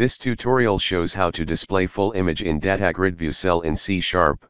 This tutorial shows how to display full image in data view cell in C Sharp.